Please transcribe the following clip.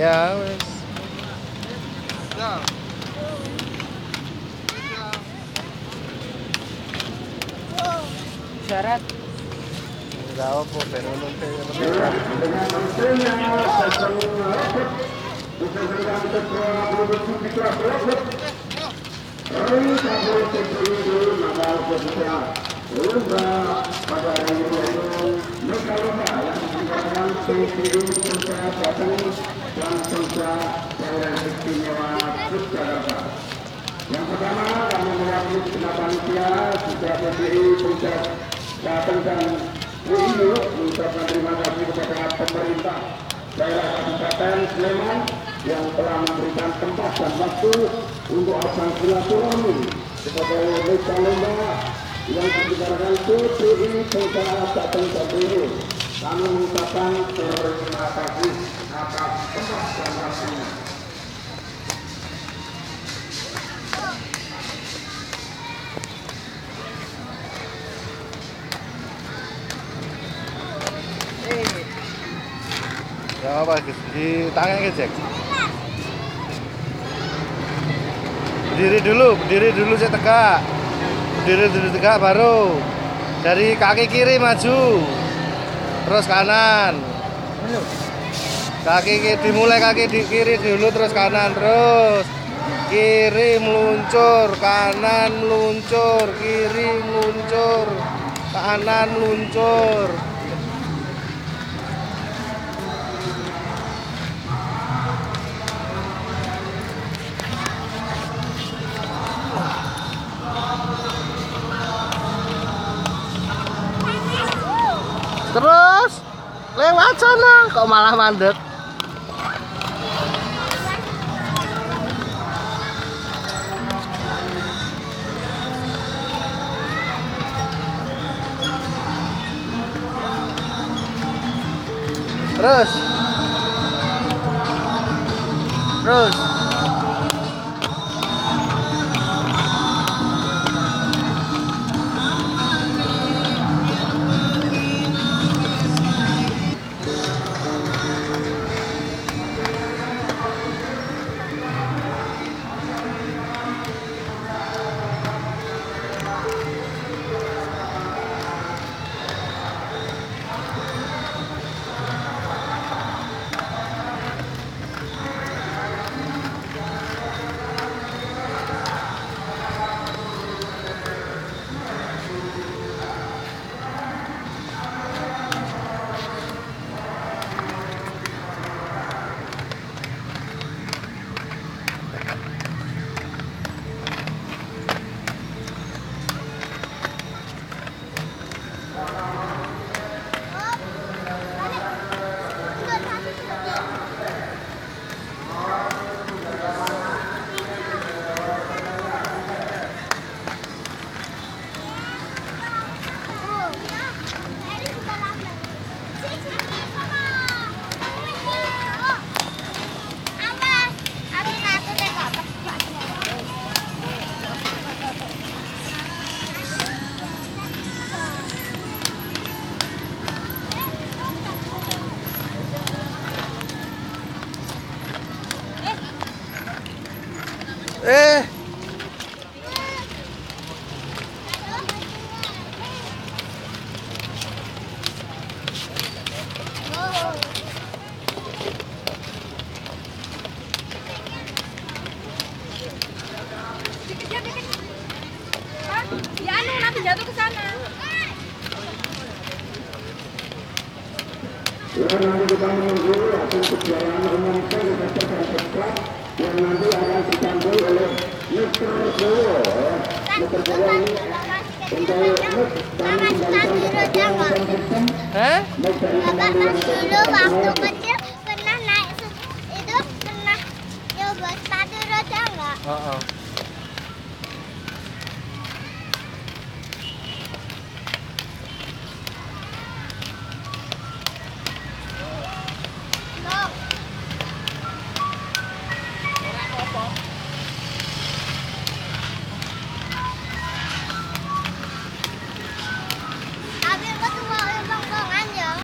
Yeah, it was. Yeah. Dawa po, pero nung Thank you. Kerja Daerah Istimewa Yogyakarta yang pertama kami mewakili segenap panitia juga PDI Puncak Jateng dan WIU mengucapkan terima kasih kepada pemerintah daerah Kabupaten Sleman yang telah memberikan tempat dan waktu untuk ajang silaturahmi sebagai lomba lomba yang dibicarakan PDI Puncak Jateng dan WIU. Kami mengucapkan terima kasih atas dan waktunya. Ya apa Gus? Di tangan ke Jack. Berdiri dulu, berdiri dulu saya tegak. Berdiri dulu tegak baru. Dari kaki kiri maju. Terus kanan. Kaki dimulai kaki di kiri dulu terus kanan terus. Kiri meluncur, kanan meluncur, kiri meluncur, kanan meluncur. Sana kok malah mandek. Terus. Terus. Eh? Ya anu nanti jatuh ke sana. Nanti kita menunggu hasil kejuaraan umum Kabupaten yang nanti akan oleh Hah? Bapak Mas Yulu waktu kecil